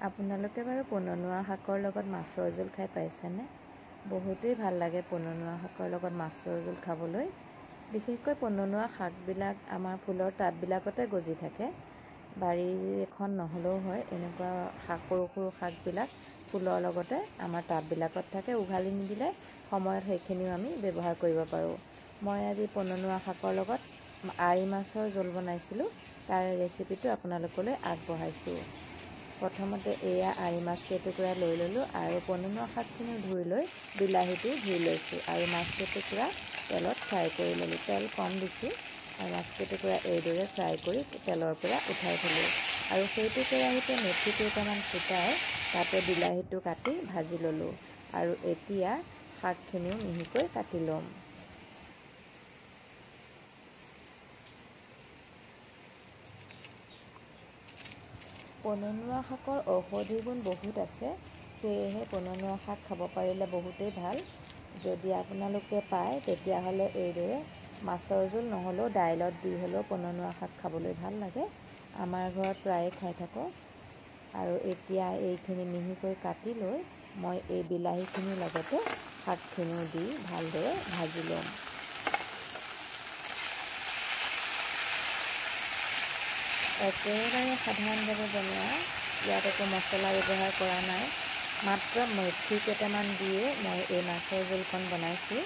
আপোনালোকে বাৰু পননুৱা শাকৰ লগত মাছৰ জোল খাই পাইছেনে? বহুতেই ভাল লাগে পননুৱা শাকৰ লগত মাছৰ জোল খাবলৈ। বিশেষকৈ পননুৱা শাকবিলাক আমাৰ ফুলৰ টাববিলাকতে গজি থাকে। বাৰী এখন নহ'লেও হয় এনেকুৱা শাক সৰু সৰু শাকবিলাক ফুলৰ লগতে আমাৰ টাববিলাকত থাকে উঘালি নিদিলে সময়ত সেইখিনিও আমি ব্যৱহাৰ কৰিব পাৰোঁ। মই আজি পননুৱা শাকৰ লগত আৰি মাছৰ জোল বনাইছিলোঁ তাৰে ৰেচিপিটো আপোনালোকলৈ আগবঢ়াইছোঁ। প্ৰথমতে এয়া আৰি মাছ কেইটুকুৰা লৈ ল'লোঁ আৰু পননুৱা শাকখিনিও ধুই লৈ বিলাহীটো ধুই লৈছোঁ আৰু মাছ কেইটুকুৰা তেলত ফ্ৰাই কৰি ল'লোঁ। তেল কম দিছোঁ আৰু মাছ কেইটুকুৰা এইদৰে ফ্ৰাই কৰি তেলৰ পৰা উঠাই থ'লোঁ। আৰু সেইটো কেৰাহীতে মেথি কেইটামান ফুটাই তাতে বিলাহীটো কাটি ভাজি ল'লোঁ আৰু এতিয়া শাকখিনিও মিহিকৈ কাটি ল'ম। পননুৱা শাকৰ ঔষধি গুণ বহুত আছে। সেয়েহে পননুৱা শাক খাব পাৰিলে বহুতেই ভাল। যদি আপোনালোকে পায় তেতিয়াহ'লে এইদৰে মাছৰ জোল নহ'লেও দাইলত দি হ'লেও পননুৱা শাক খাবলৈ ভাল লাগে। আমাৰ ঘৰত প্ৰায়ে খাই থাকোঁ। আৰু এতিয়া এইখিনি মিহিকৈ কাটি লৈ মই এই বিলাহীখিনিৰ লগতে শাকখিনিও দি ভালদৰে ভাজি ল'ম। একেবাৰে সাধাৰণভাৱে বনোৱা। ইয়াত একো মছলা ব্যৱহাৰ কৰা নাই। মাত্ৰ মেথি কেইটামান দিয়ে মই এই মাছৰ জোলখন বনাইছোঁ।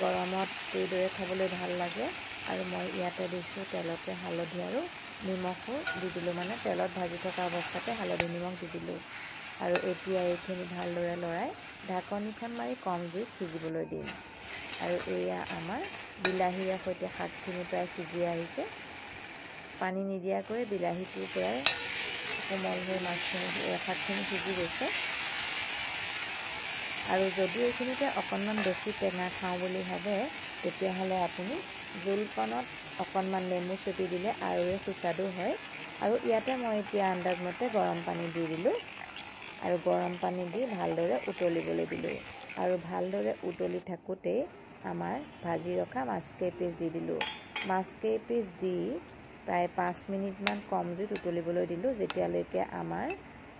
গৰমত এইদৰে খাবলৈ ভাল লাগে আৰু মই ইয়াতে দিছোঁ তেলতে হালধি আৰু নিমখো দি দিলোঁ। মানে তেলত ভাজি থকা অৱস্থাতে হালধি নিমখ দি দিলোঁ। আৰু এতিয়া এইখিনি ভালদৰে লৰাই ঢাকনিখন মাৰি কম জুইত সিজিবলৈ দিম। আৰু এয়া আমাৰ বিলাহীৰে সৈতে শাকখিনি প্ৰায় সিজি আহিছে। পানী নিদিয়াকৈ বিলাহীটোৰ পৰাই কোমল হৈ মাছখিনি শাকখিনি সিজি গৈছে। আৰু যদি এইখিনিতে অকণমান বেছি টেঙা খাওঁ বুলি ভাবে তেতিয়াহ'লে আপুনি জোলকণত অকণমান নেমু চেপি দিলে আৰুৱে সুস্বাদু হয়। আৰু ইয়াতে মই এতিয়া আন্দাজমতে গৰম পানী দি দিলোঁ। আৰু গৰম পানী দি ভালদৰে উতলিবলৈ দিলোঁ। আৰু ভালদৰে উতলি থাকোঁতেই আমাৰ ভাজি ৰখা মাছ কেইপিচ দি দিলোঁ। মাছ কেইপিচ দি প্ৰায় পাঁচ মিনিটমান কম জুইত উতলিবলৈ দিলোঁ যেতিয়ালৈকে আমাৰ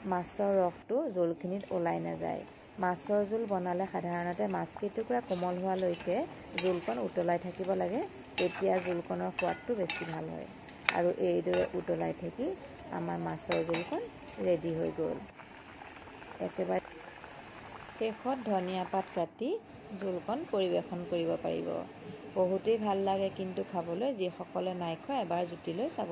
মাছৰ ৰসটো জোলখিনিত ওলাই নাযায়। মাছৰ জোল বনালে সাধাৰণতে মাছকেইটুকুৰা কোমল হোৱালৈকে জোলকণ উতলাই থাকিব লাগে তেতিয়া জোলকণৰ সোৱাদটো বেছি ভাল হয়। আৰু এইদৰে উতলাই থাকি আমাৰ মাছৰ জোলকণ ৰেডি হৈ গ'ল। একেবাৰে শেষত ধনিয়া পাত কাটি জোলকণ পৰিৱেশন কৰিব পাৰিব। বহুতেই ভাল লাগে কিন্তু খাবলৈ যিসকলে নাই খোৱা এবাৰ জুতি লৈ চাব